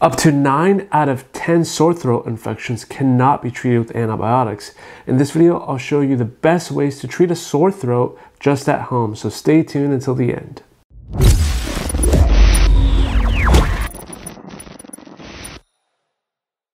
Up to 9 out of 10 sore throat infections cannot be treated with antibiotics. In this video, I'll show you the best ways to treat a sore throat just at home, so stay tuned until the end.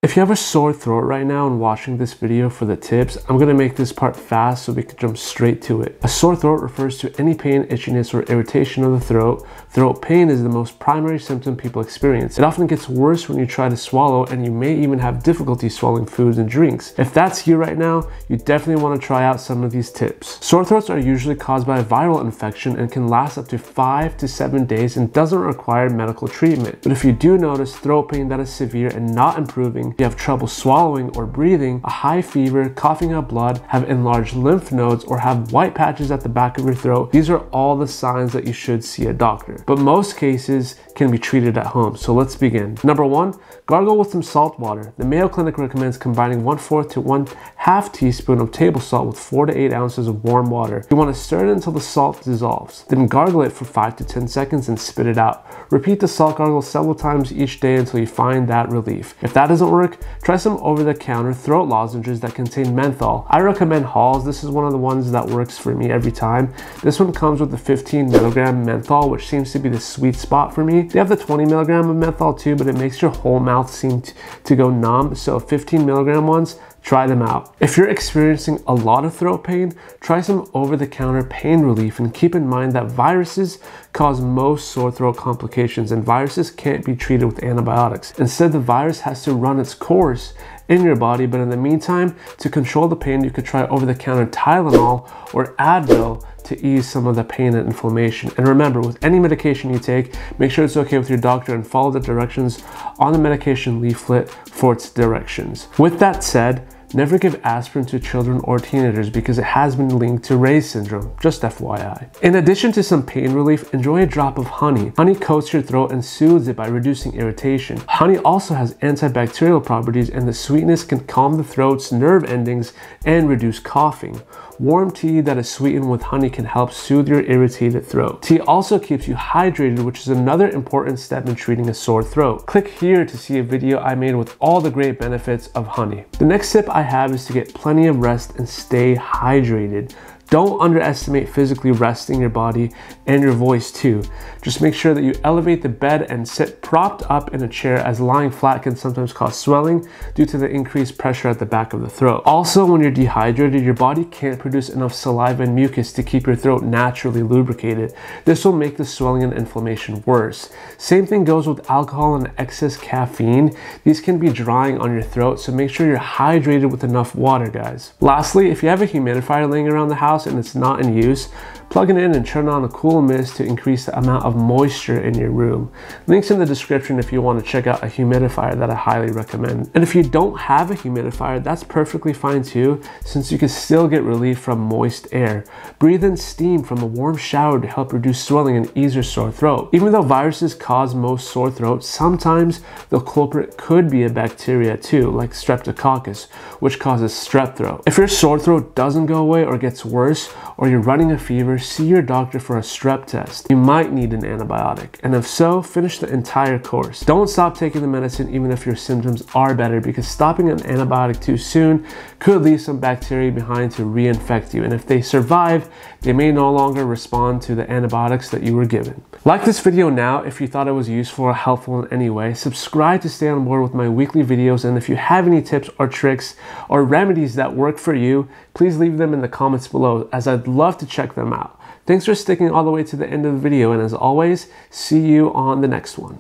If you have a sore throat right now and watching this video for the tips, I'm to make this part fast so we can jump straight to it. A sore throat refers to any pain, itchiness, or irritation of the throat. Throat pain is the most primary symptom people experience. It often gets worse when you try to swallow and you may even have difficulty swallowing foods and drinks. If that's you right now, you definitely want to try out some of these tips. Sore throats are usually caused by a viral infection and can last up to 5 to 7 days and doesn't require medical treatment. But if you do notice throat pain that is severe and not improving, you have trouble swallowing or breathing, a high fever, coughing up blood, have enlarged lymph nodes, or have white patches at the back of your throat, these are all the signs that you should see a doctor. But most cases can be treated at home. So let's begin. Number one, gargle with some salt water. The Mayo Clinic recommends combining one fourth to one half teaspoon of table salt with four to eight ounces of warm water. You want to stir it until the salt dissolves. Then gargle it for five to 10 seconds and spit it out. Repeat the salt gargle several times each day until you find that relief. If that doesn't work, try some over-the-counter throat lozenges that contain menthol. I recommend Halls. This is one of the ones that works for me every time. This one comes with the 15 milligram menthol, which seems to be the sweet spot for me. They have the 20 milligram of menthol too, but it makes your whole mouth seem to go numb. So 15 milligram ones, try them out. If you're experiencing a lot of throat pain, try some over-the-counter pain relief and keep in mind that viruses cause most sore throat complications and viruses can't be treated with antibiotics. Instead, the virus has to run its course in your body, but in the meantime, to control the pain, you could try over-the-counter Tylenol or Advil to ease some of the pain and inflammation. And remember, with any medication you take, make sure it's okay with your doctor and follow the directions on the medication leaflet for its directions. With that said, Never give aspirin to children or teenagers because it has been linked to Reye's syndrome, just FYI. In addition to some pain relief, enjoy a drop of honey. Honey coats your throat and soothes it by reducing irritation. Honey also has antibacterial properties and the sweetness can calm the throat's nerve endings and reduce coughing. Warm tea that is sweetened with honey can help soothe your irritated throat. Tea also keeps you hydrated, which is another important step in treating a sore throat. Click here to see a video I made with all the great benefits of honey. The next tip I have is to get plenty of rest and stay hydrated. Don't underestimate physically resting your body and your voice too. Just make sure that you elevate the bed and sit propped up in a chair as lying flat can sometimes cause swelling due to the increased pressure at the back of the throat. Also, when you're dehydrated, your body can't produce enough saliva and mucus to keep your throat naturally lubricated. This will make the swelling and inflammation worse. Same thing goes with alcohol and excess caffeine. These can be drying on your throat, so make sure you're hydrated with enough water, guys. Lastly, if you have a humidifier laying around the house, house and it's not in use, plug it in and turn on a cool mist to increase the amount of moisture in your room. Links in the description if you want to check out a humidifier that I highly recommend. And if you don't have a humidifier, that's perfectly fine too, since you can still get relief from moist air. Breathe in steam from a warm shower to help reduce swelling and ease your sore throat. Even though viruses cause most sore throats, sometimes the culprit could be a bacteria too, like streptococcus, which causes strep throat. If your sore throat doesn't go away or gets worse, or you're running a fever, see your doctor for a strep test. You might need an antibiotic, and if so, finish the entire course. Don't stop taking the medicine even if your symptoms are better because stopping an antibiotic too soon could leave some bacteria behind to reinfect you, and if they survive, they may no longer respond to the antibiotics that you were given. Like this video now if you thought it was useful or helpful in any way. Subscribe to stay on board with my weekly videos, and if you have any tips or tricks or remedies that work for you, please leave them in the comments as I'd love to check them out. Thanks for sticking all the way to the end of the video, and as always, see you on the next one.